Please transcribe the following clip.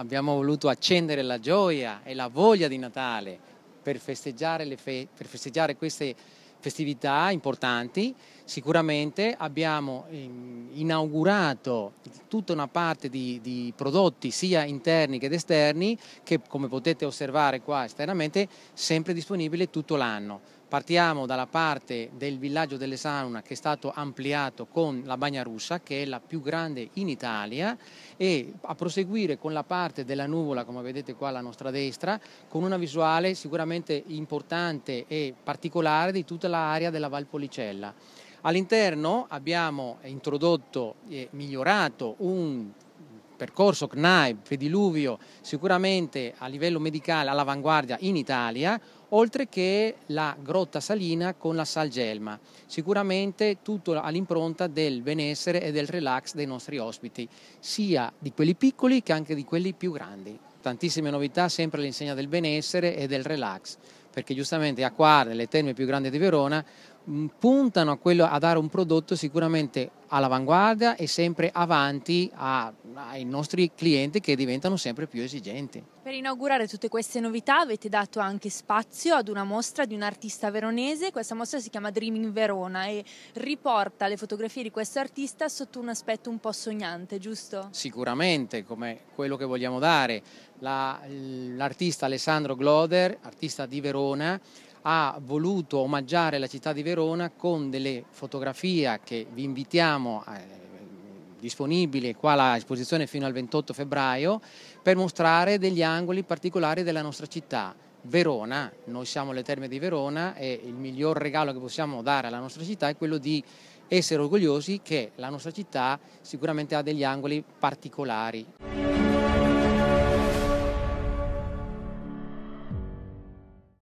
abbiamo voluto accendere la gioia e la voglia di Natale per festeggiare, fe- per festeggiare queste festività importanti. Sicuramente abbiamo ehm, inaugurato tutta una parte di, di, prodotti sia interni che esterni che come potete osservare qua esternamente sempre disponibili tutto l'anno. Partiamo dalla parte del villaggio delle Sauna che è stato ampliato con la bagna russa che è la più grande in Italia e a proseguire con la parte della nuvola come vedete qua alla nostra destra con una visuale sicuramente importante e particolare di tutta l'area della Valpolicella. All'interno abbiamo introdotto e migliorato un percorso CNAIB, pediluvio, sicuramente a livello medicale all'avanguardia in Italia, oltre che la grotta salina con la salgelma. Sicuramente tutto all'impronta del benessere e del relax dei nostri ospiti, sia di quelli piccoli che anche di quelli più grandi. Tantissime novità sempre all'insegna del benessere e del relax, perché giustamente Acquare, le terme più grandi di Verona, Mm, puntano a, quello, a dare un prodotto sicuramente all'avanguardia e sempre avanti a, ai nostri clienti che diventano sempre più esigenti. Per inaugurare tutte queste novità avete dato anche spazio ad una mostra di un artista veronese, questa mostra si chiama Dreaming Verona e riporta le fotografie di questo artista sotto un aspetto un po' sognante, giusto? Sicuramente, come quello che vogliamo dare. La, l'artista Alessandro Gloder, artista di Verona, ha voluto omaggiare la città di Verona con delle fotografie che vi invitiamo a, disponibili qua l'esposizione fino al 28 febbraio per mostrare degli angoli particolari della nostra città. Verona, noi siamo le terme di Verona e il miglior regalo che possiamo dare alla nostra città è quello di essere orgogliosi che la nostra città sicuramente ha degli angoli particolari.